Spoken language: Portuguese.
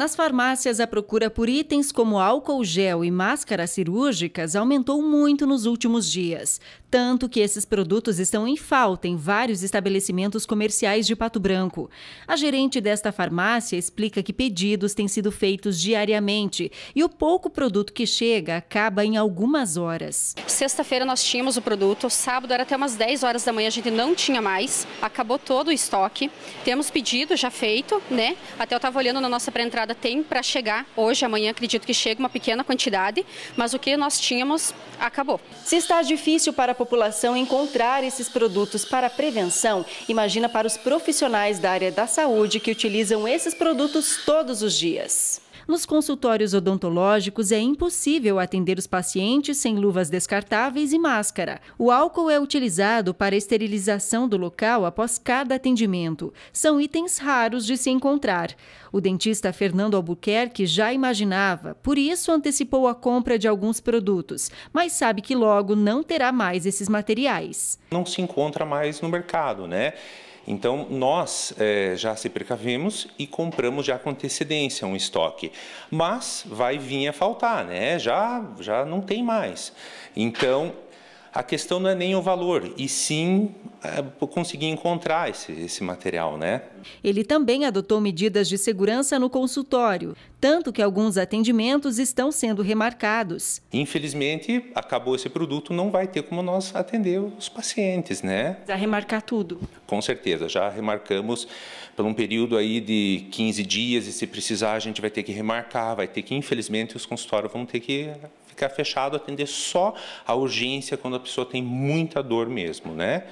Nas farmácias, a procura por itens como álcool gel e máscaras cirúrgicas aumentou muito nos últimos dias. Tanto que esses produtos estão em falta em vários estabelecimentos comerciais de Pato Branco. A gerente desta farmácia explica que pedidos têm sido feitos diariamente e o pouco produto que chega acaba em algumas horas. Sexta-feira nós tínhamos o produto, sábado era até umas 10 horas da manhã, a gente não tinha mais, acabou todo o estoque. Temos pedido já feito, né? Até eu estava olhando na nossa pré-entrada tem para chegar hoje, amanhã acredito que chega uma pequena quantidade, mas o que nós tínhamos acabou. Se está difícil para a população encontrar esses produtos para prevenção, imagina para os profissionais da área da saúde que utilizam esses produtos todos os dias. Nos consultórios odontológicos é impossível atender os pacientes sem luvas descartáveis e máscara. O álcool é utilizado para esterilização do local após cada atendimento. São itens raros de se encontrar. O dentista Fernando Albuquerque já imaginava, por isso antecipou a compra de alguns produtos, mas sabe que logo não terá mais esses materiais. Não se encontra mais no mercado, né? Então, nós é, já se precavemos e compramos já com antecedência um estoque. Mas vai vir a faltar, né? Já, já não tem mais. Então, a questão não é nem o valor, e sim é, conseguir encontrar esse, esse material, né? Ele também adotou medidas de segurança no consultório, tanto que alguns atendimentos estão sendo remarcados. Infelizmente, acabou esse produto, não vai ter como nós atender os pacientes, né? Já remarcar tudo? Com certeza, já remarcamos por um período aí de 15 dias e se precisar a gente vai ter que remarcar, vai ter que, infelizmente, os consultórios vão ter que ficar fechado, atender só a urgência quando pessoa tem muita dor mesmo, né?